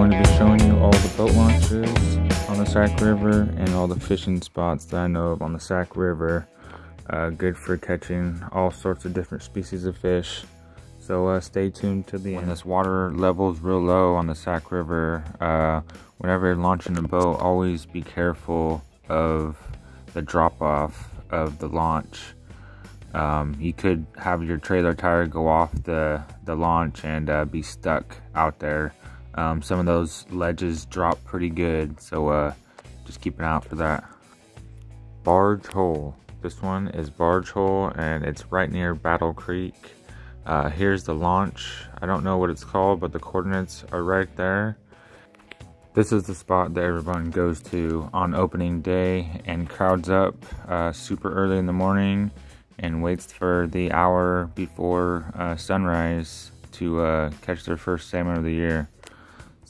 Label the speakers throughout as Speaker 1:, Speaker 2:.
Speaker 1: going to be showing you all the boat launches on the Sac River and all the fishing spots that I know of on the Sac River. Uh, good for catching all sorts of different species of fish. So uh, stay tuned to the when end. this water level is real low on the Sac River, uh, whenever you're launching a boat, always be careful of the drop off of the launch. Um, you could have your trailer tire go off the, the launch and uh, be stuck out there. Um, some of those ledges drop pretty good, so uh, just keep an eye out for that. Barge Hole. This one is Barge Hole and it's right near Battle Creek. Uh, here's the launch. I don't know what it's called, but the coordinates are right there. This is the spot that everyone goes to on opening day and crowds up uh, super early in the morning and waits for the hour before uh, sunrise to uh, catch their first salmon of the year.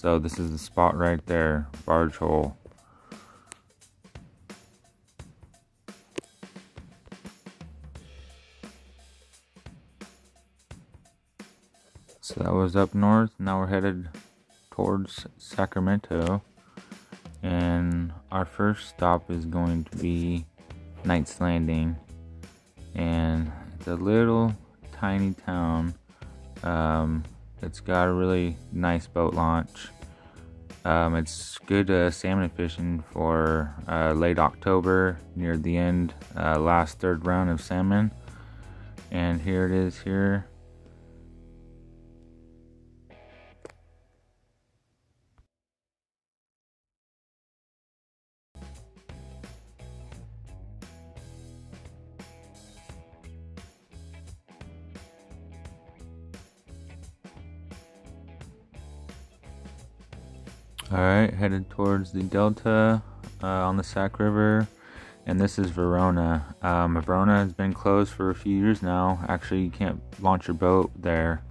Speaker 1: So this is the spot right there, barge hole. So that was up north. Now we're headed towards Sacramento. And our first stop is going to be Knights Landing and it's a little tiny town. Um, it's got a really nice boat launch. Um, it's good uh, salmon fishing for uh, late October, near the end, uh, last third round of salmon. And here it is here. Alright, headed towards the delta uh, on the Sac River, and this is Verona. Um, Verona has been closed for a few years now. Actually, you can't launch your boat there.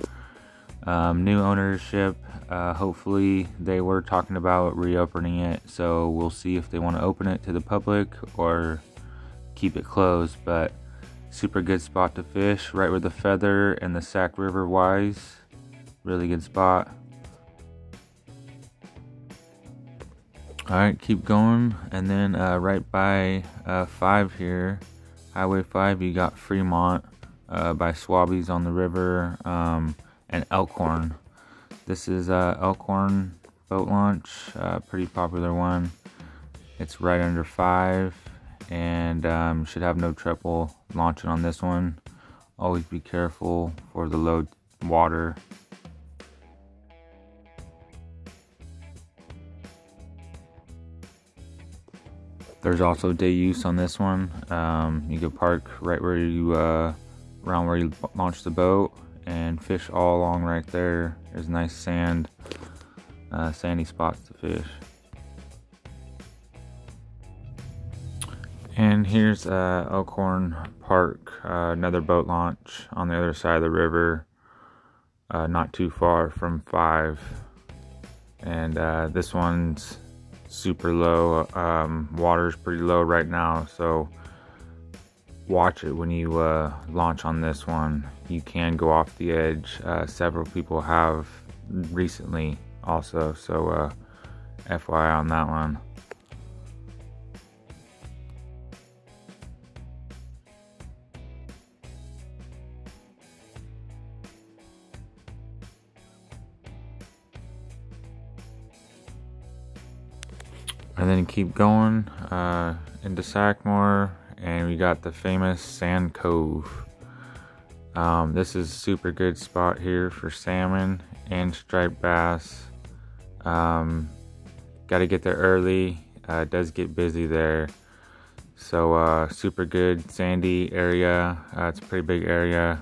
Speaker 1: Um, new ownership, uh, hopefully, they were talking about reopening it, so we'll see if they want to open it to the public or keep it closed. But super good spot to fish, right where the Feather and the Sac River wise. Really good spot. All right, keep going. And then uh, right by uh, 5 here, Highway 5, you got Fremont uh, by Swabbies on the river um, and Elkhorn. This is uh, Elkhorn boat launch, uh, pretty popular one. It's right under 5 and um, should have no trouble launching on this one. Always be careful for the low water There's also day use on this one. Um, you can park right where you, uh, around where you launch the boat and fish all along right there. There's nice sand, uh, sandy spots to fish. And here's uh, Elkhorn Park, uh, another boat launch on the other side of the river, uh, not too far from 5. And uh, this one's super low. Um, water's pretty low right now, so watch it when you uh, launch on this one. You can go off the edge. Uh, several people have recently also, so uh, FYI on that one. Then keep going uh, into Sackmore and we got the famous Sand Cove. Um, this is super good spot here for salmon and striped bass. Um, Got to get there early. Uh, it does get busy there. So uh, super good sandy area. Uh, it's a pretty big area.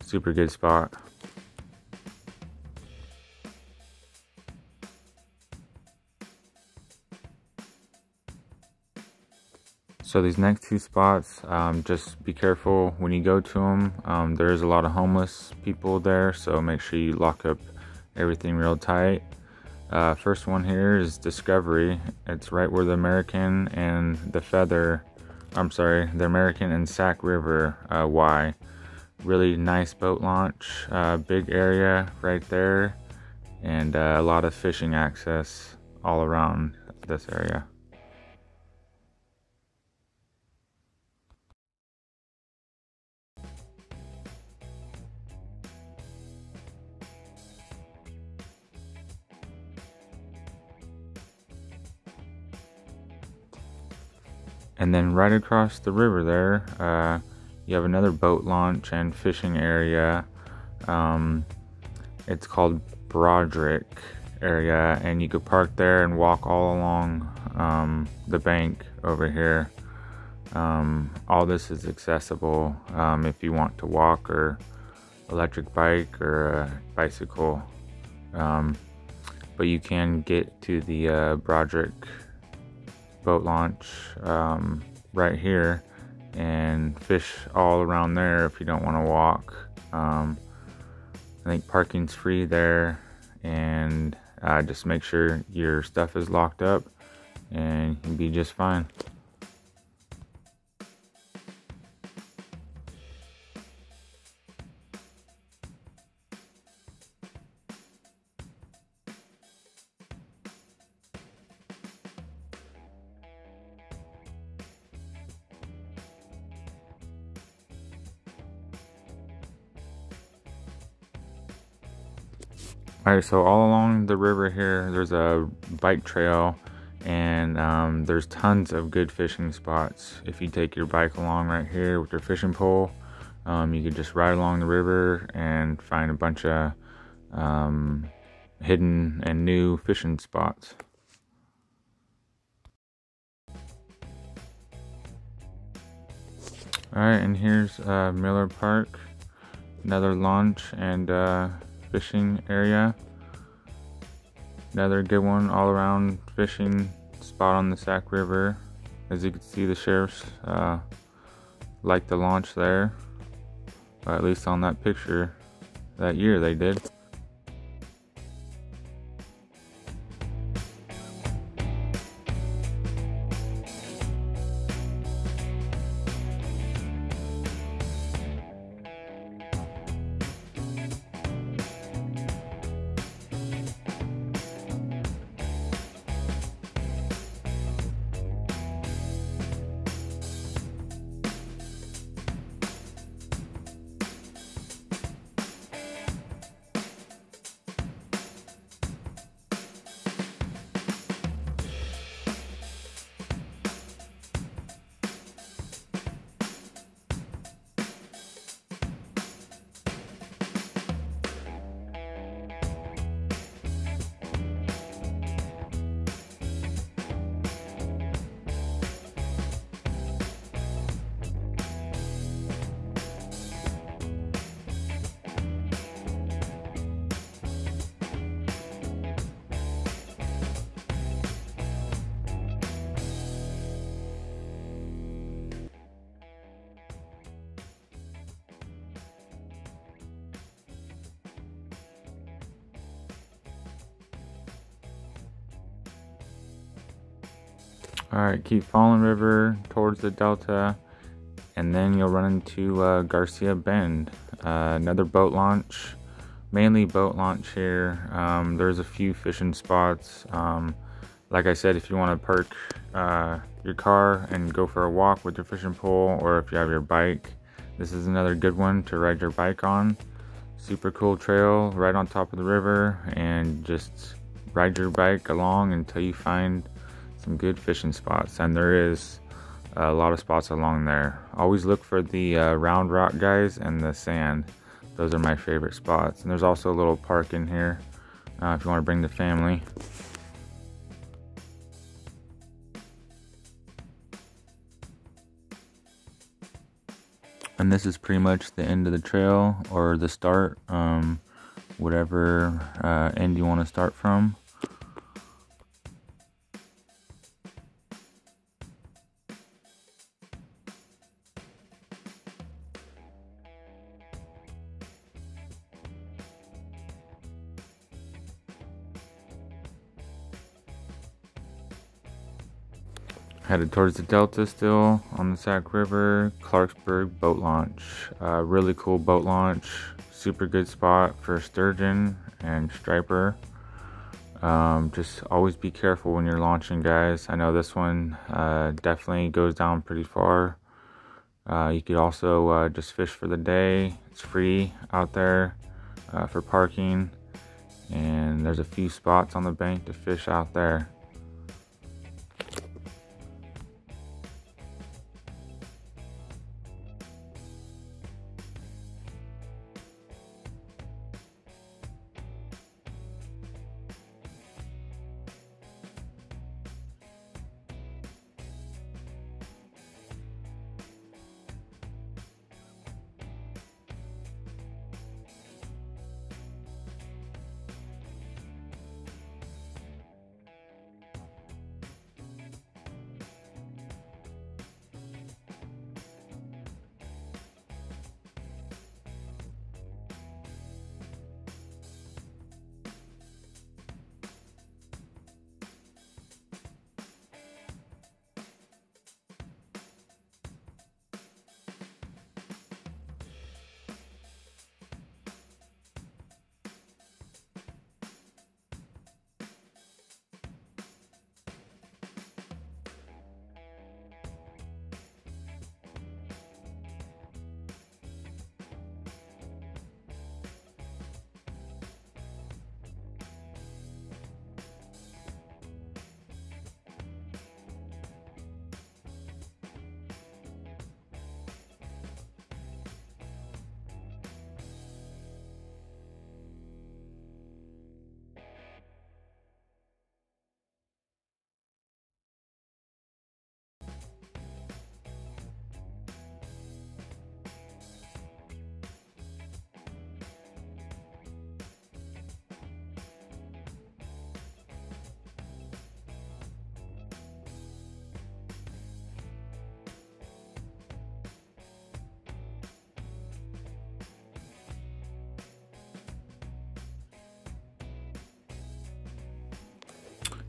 Speaker 1: Super good spot. So these next two spots, um, just be careful when you go to them. Um, there's a lot of homeless people there, so make sure you lock up everything real tight. Uh, first one here is Discovery. It's right where the American and the Feather, I'm sorry, the American and Sac River uh, Y. Really nice boat launch, uh, big area right there. and uh, a lot of fishing access all around this area. And then right across the river there, uh, you have another boat launch and fishing area. Um, it's called Broderick area, and you could park there and walk all along um, the bank over here. Um, all this is accessible um, if you want to walk or electric bike or bicycle. Um, but you can get to the uh, Broderick boat launch um, right here and fish all around there if you don't want to walk. Um, I think parking's free there, and uh, just make sure your stuff is locked up, and you'll be just fine. Alright, so all along the river here, there's a bike trail and um, there's tons of good fishing spots. If you take your bike along right here with your fishing pole, um, you could just ride along the river and find a bunch of um, hidden and new fishing spots. Alright, and here's uh, Miller Park, another launch and uh, fishing area. Another good one all around fishing spot on the Sac River. As you can see, the sheriffs uh, like the launch there. Or at least on that picture that year they did. Alright, keep following river towards the delta, and then you'll run into uh, Garcia Bend. Uh, another boat launch, mainly boat launch here. Um, there's a few fishing spots. Um, like I said, if you want to park uh, your car and go for a walk with your fishing pole, or if you have your bike, this is another good one to ride your bike on. Super cool trail right on top of the river, and just ride your bike along until you find some good fishing spots, and there is a lot of spots along there. Always look for the uh, round rock guys and the sand. Those are my favorite spots. And there's also a little park in here uh, if you want to bring the family. And this is pretty much the end of the trail or the start, um, whatever uh, end you want to start from. Headed towards the Delta still on the Sac River, Clarksburg boat launch. Uh, really cool boat launch, super good spot for sturgeon and striper. Um, just always be careful when you're launching, guys. I know this one uh, definitely goes down pretty far. Uh, you could also uh, just fish for the day. It's free out there uh, for parking. And there's a few spots on the bank to fish out there.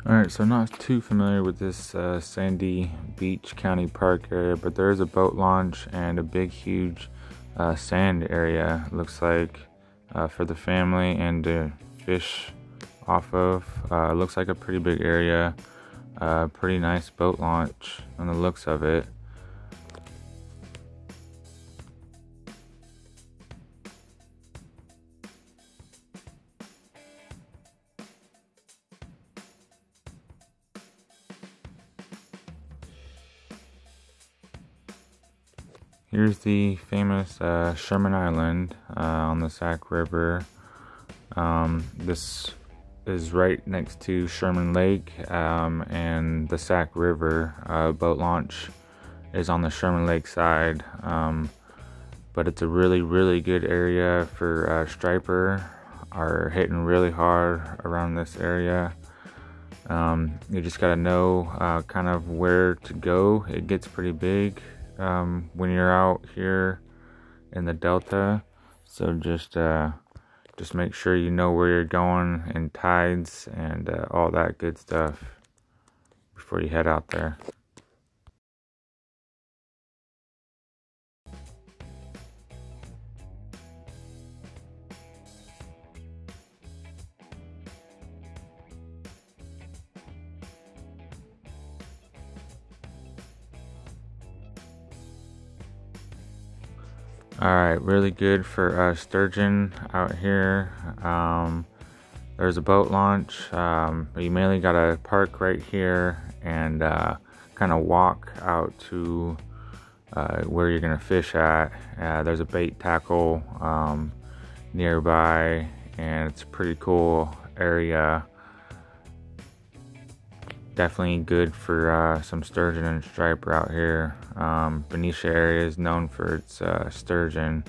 Speaker 1: Alright, so not too familiar with this uh, Sandy Beach County Park area, but there is a boat launch and a big, huge uh, sand area, looks like, uh, for the family and to fish off of. Uh, looks like a pretty big area, uh, pretty nice boat launch on the looks of it. Here's the famous uh, Sherman Island uh, on the Sac River. Um, this is right next to Sherman Lake um, and the Sac River uh, boat launch is on the Sherman Lake side. Um, but it's a really, really good area for uh, striper. Are hitting really hard around this area. Um, you just gotta know uh, kind of where to go. It gets pretty big um, when you're out here in the delta. So just uh, just make sure you know where you're going and tides and uh, all that good stuff before you head out there All right, really good for uh, sturgeon out here. Um, there's a boat launch. Um, you mainly got to park right here and uh, kind of walk out to uh, where you're gonna fish at. Uh, there's a bait tackle um, nearby, and it's a pretty cool area. Definitely good for uh, some sturgeon and striper out here. Um, Benicia area is known for its uh, sturgeon.